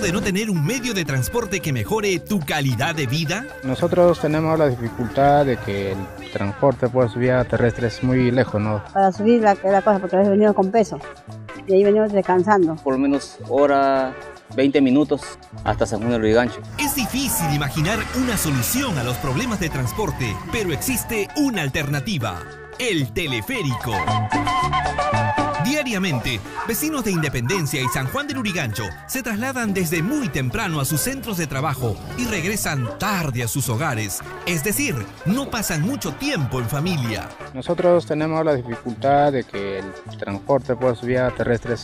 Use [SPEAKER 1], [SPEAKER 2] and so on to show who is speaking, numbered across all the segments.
[SPEAKER 1] de no tener un medio de transporte que mejore tu calidad de vida?
[SPEAKER 2] Nosotros tenemos la dificultad de que el transporte por vía terrestre es muy lejos, ¿no?
[SPEAKER 3] Para subir la, la cosa, porque a veces venimos con peso y ahí venimos descansando.
[SPEAKER 4] Por lo menos hora, 20 minutos hasta San Juan del Lurigancho.
[SPEAKER 1] Es difícil imaginar una solución a los problemas de transporte, pero existe una alternativa, el teleférico. Diariamente, vecinos de Independencia y San Juan del Urigancho se trasladan desde muy temprano a sus centros de trabajo y regresan tarde a sus hogares. Es decir, no pasan mucho tiempo en familia.
[SPEAKER 2] Nosotros tenemos la dificultad de que el transporte por vía terrestre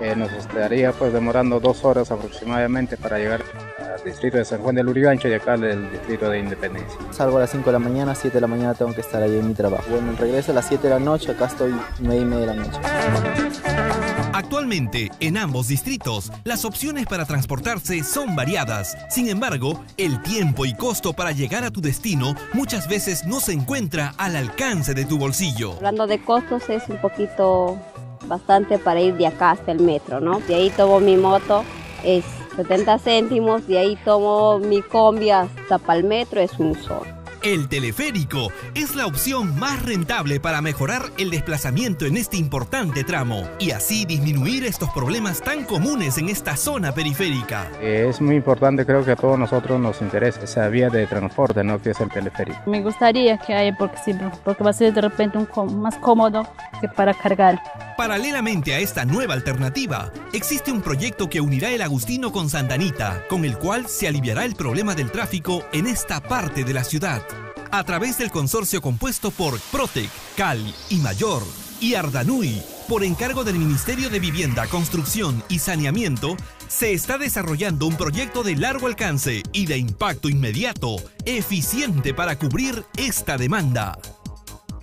[SPEAKER 2] eh, nos estaría pues demorando dos horas aproximadamente para llegar al distrito de San Juan del Urigancho y acá del distrito de Independencia.
[SPEAKER 5] Salgo a las 5 de la mañana, 7 de la mañana tengo que estar ahí en mi trabajo. Bueno, regreso a las 7 de la noche, acá estoy 9 y media de la noche.
[SPEAKER 1] Actualmente, en ambos distritos, las opciones para transportarse son variadas. Sin embargo, el tiempo y costo para llegar a tu destino muchas veces no se encuentra al alcance de tu bolsillo.
[SPEAKER 3] Hablando de costos, es un poquito bastante para ir de acá hasta el metro, ¿no? De ahí tomo mi moto, es 70 céntimos, de ahí tomo mi combi hasta para el metro, es un sol.
[SPEAKER 1] El teleférico es la opción más rentable para mejorar el desplazamiento en este importante tramo y así disminuir estos problemas tan comunes en esta zona periférica.
[SPEAKER 2] Es muy importante, creo que a todos nosotros nos interesa esa vía de transporte, ¿no? que es el teleférico.
[SPEAKER 6] Me gustaría que haya, porque, sí, porque va a ser de repente un, más cómodo que para cargar.
[SPEAKER 1] Paralelamente a esta nueva alternativa, existe un proyecto que unirá el Agustino con Santanita, con el cual se aliviará el problema del tráfico en esta parte de la ciudad a través del consorcio compuesto por Protec, Cal y Mayor y Ardanui, por encargo del Ministerio de Vivienda, Construcción y Saneamiento, se está desarrollando un proyecto de largo alcance y de impacto inmediato, eficiente para cubrir esta demanda.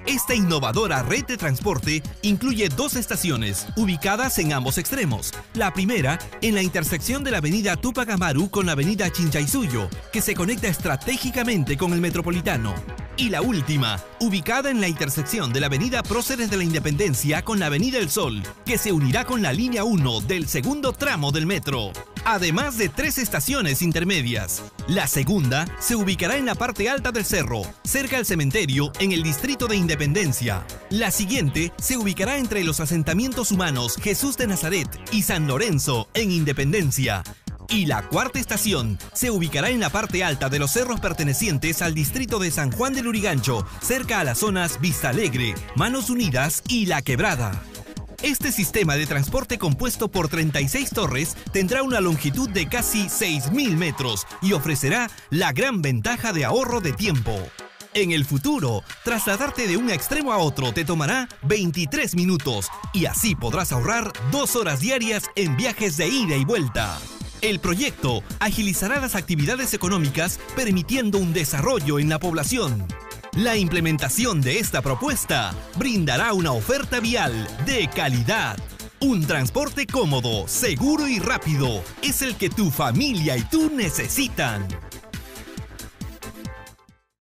[SPEAKER 1] Esta innovadora red de transporte incluye dos estaciones ubicadas en ambos extremos. La primera en la intersección de la avenida Tupac Amaru con la avenida Chinchaysuyo, que se conecta estratégicamente con el metropolitano. Y la última, ubicada en la intersección de la avenida Próceres de la Independencia con la avenida El Sol, que se unirá con la línea 1 del segundo tramo del metro además de tres estaciones intermedias. La segunda se ubicará en la parte alta del cerro, cerca al cementerio, en el distrito de Independencia. La siguiente se ubicará entre los asentamientos humanos Jesús de Nazaret y San Lorenzo, en Independencia. Y la cuarta estación se ubicará en la parte alta de los cerros pertenecientes al distrito de San Juan del Urigancho, cerca a las zonas Vista Alegre, Manos Unidas y La Quebrada. Este sistema de transporte compuesto por 36 torres tendrá una longitud de casi 6.000 metros y ofrecerá la gran ventaja de ahorro de tiempo. En el futuro, trasladarte de un extremo a otro te tomará 23 minutos y así podrás ahorrar dos horas diarias en viajes de ida y vuelta. El proyecto agilizará las actividades económicas permitiendo un desarrollo en la población. La implementación de esta propuesta brindará una oferta vial de calidad. Un transporte cómodo, seguro y rápido es el que tu familia y tú necesitan.